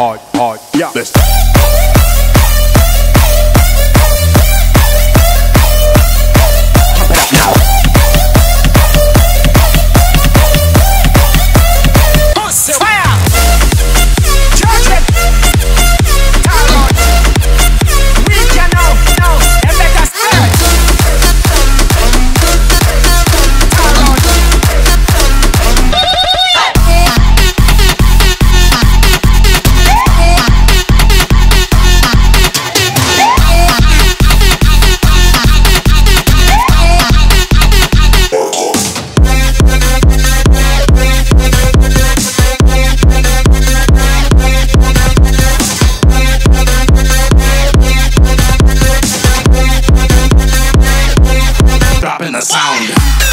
hard, hard, yeah. Let's the sound.